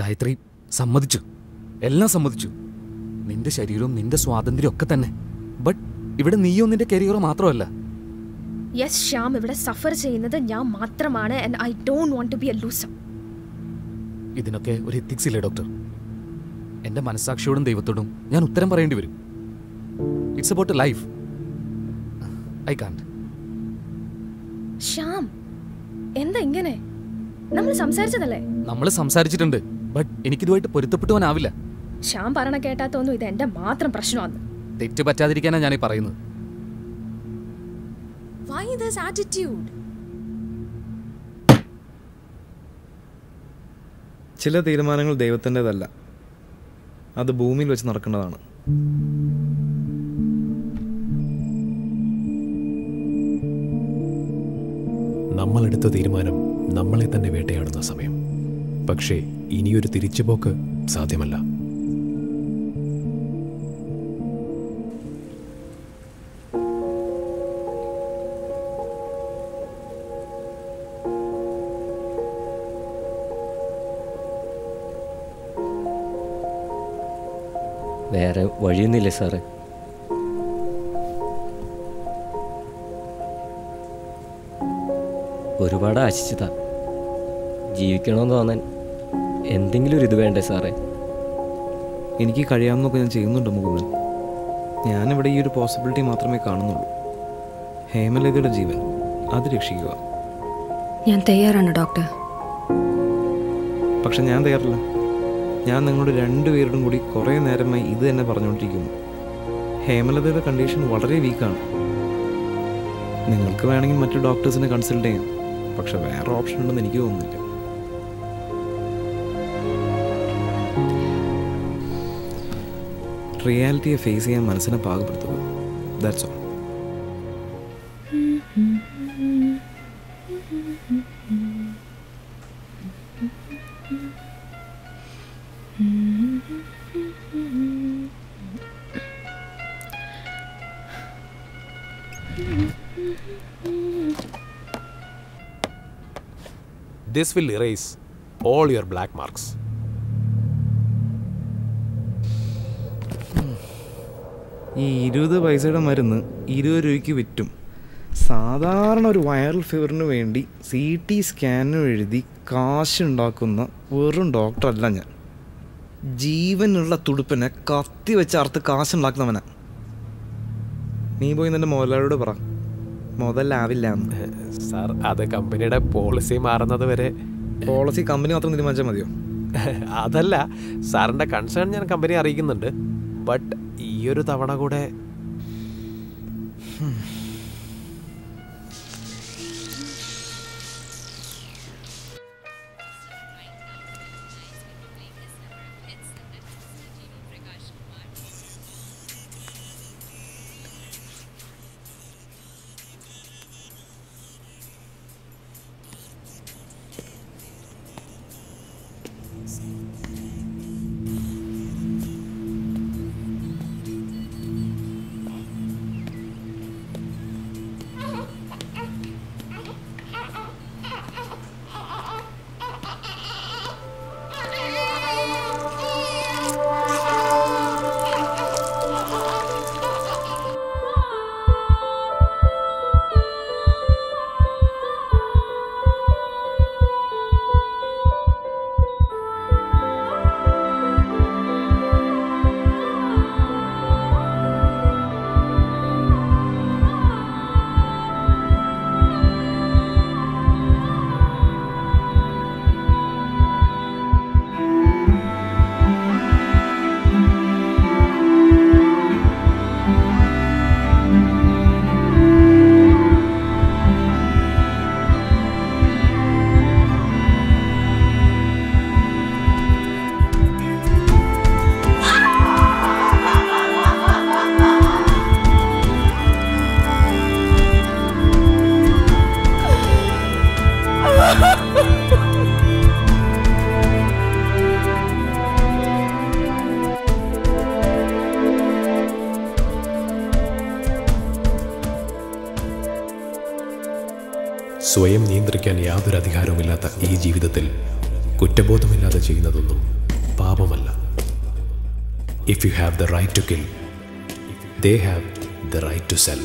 ഗായത്രി സമ്മതിച്ചു. എല്ലാം സമ്മതിച്ചു. നിന്റെ ശരീരവും നിന്റെ സ്വാതന്ത്ര്യവും ഒക്കെ തന്നെ. ബട്ട് ഇവിടെ നീയോ നിന്റെ കരിയറോ മാത്രമല്ല. യെസ് ശ്യാം ഇവിടെ സഫർ ചെയ്യുന്നത് ഞാൻ മാത്രമാണ് and I don't want to be a loser ഇതിനൊക്കെ ഒരു എത്തിക്സ് ഇല്ലേ ഡോക്ടർ എന്റെ മനസ്സാക്ഷിയോടും ദൈവത്തോടും ഞാൻ ഉത്തരം പറയേണ്ടി വരും. It's about life I can't Shyam എന്താ ഇങ്ങനെ? നമ്മൾ സംസാരിച്ചതല്ലേ? നമ്മൾ സംസാരിച്ചിട്ടുണ്ട്. ബട്ട് എനിക്കിതുമായിട്ട് പൊരുത്തപ്പെട്ടുവാനാവില്ല. ശ്യാം പറയണ കേട്ടാത്തൊന്നും ഇത് എന്റെ മാത്രം പ്രശ്നമാണ്. തെറ്റ് പറ്റാതിരിക്കാനാണ് ഞാൻ ഈ പറയുന്നത്. Why this attitude? ചില തീരുമാനങ്ങൾ ദൈവത്തിന്റെതല്ല. അത് ഭൂമിയിൽ വെച്ച് നടക്കേണ്ടതാണ്. നമ്മളെടുത്ത തീരുമാനം നമ്മളെ തന്നെ വേട്ടയാടുന്ന സമയം. പക്ഷേ ഇനിയൊരു തിരിച്ചുപോക്ക് സാധ്യമല്ല. വേറെ വഴിയൊന്നുമില്ലേ സാറേ? ഒരുപാട് ആശിച്ചതാ. ജീവിക്കണമെന്ന് തോന്നാൻ. എന്തെങ്കിലും ഒരു ഇത് വേണ്ടേ സാറേ? എനിക്ക് കഴിയാവുന്നതൊക്കെ ഞാൻ ചെയ്യുന്നുണ്ട് മുകുന്ദൻ. ഞാനിവിടെ ഈ ഒരു പോസിബിലിറ്റി മാത്രമേ കാണുന്നുള്ളൂ. ഹേമലതയുടെ ജീവൻ അത് രക്ഷിക്കുക. ഞാൻ തയ്യാറാണ് ഡോക്ടർ. പക്ഷെ ഞാൻ തയ്യാറില്ല. ഞാൻ നിങ്ങളുടെ രണ്ടുപേരോടും കൂടി കുറേ നേരമായി ഇത് തന്നെ പറഞ്ഞുകൊണ്ടിരിക്കുന്നു. ഹേമലതയുടെ കണ്ടീഷൻ വളരെ വീക്കാണ് നിങ്ങൾക്ക് വേണമെങ്കിൽ മറ്റു ഡോക്ടേഴ്സിനെ കൺസൾട്ട് ചെയ്യാം. പക്ഷെ വേറെ ഓപ്ഷൻ ഉണ്ടെന്ന് എനിക്ക് തോന്നുന്നില്ല. റിയാലിറ്റിയെ ഫേസ് ചെയ്യാൻ മനസ്സിനെ പാകപ്പെടുത്തുക that's all this will erase all your black marks ഈ ഇരുപത് പൈസയുടെ മരുന്ന് ഇരുപത് രൂപയ്ക്ക് വിറ്റും. സാധാരണ ഒരു വൈറൽ ഫീവറിന് വേണ്ടി സി ടി സ്കാനും എഴുതി കാശുണ്ടാക്കുന്ന വെറും ഡോക്ടറല്ല ഞാൻ. ജീവനുള്ള തുടുപ്പിനെ കത്തി വെച്ച് അറുത്ത് കാശുണ്ടാക്കുന്നവനാ. നീ പോയി നിന്റെ മുതലാളിയോട് പറ. മുതലാവില്ല സാർ അത് കമ്പനിയുടെ പോളിസി മാറുന്നത് വരെ. പോളിസി കമ്പനി മാത്രം തീരുമാനിച്ചാൽ മതിയോ? അതല്ല സാറിന്റെ കൺസേൺ ഞാൻ കമ്പനി അറിയിക്കുന്നുണ്ട്. ബട്ട് ഈ ഒരു തവണ കൂടെ സ്വയം നിയന്ത്രിക്കാൻ യാതൊരു അധികാരവുമില്ലാത്ത ഈ ജീവിതത്തിൽ കുറ്റബോധമില്ലാതെ ചെയ്യുന്നതൊന്നും പാപമല്ല. If you have the right to kill they have the right to sell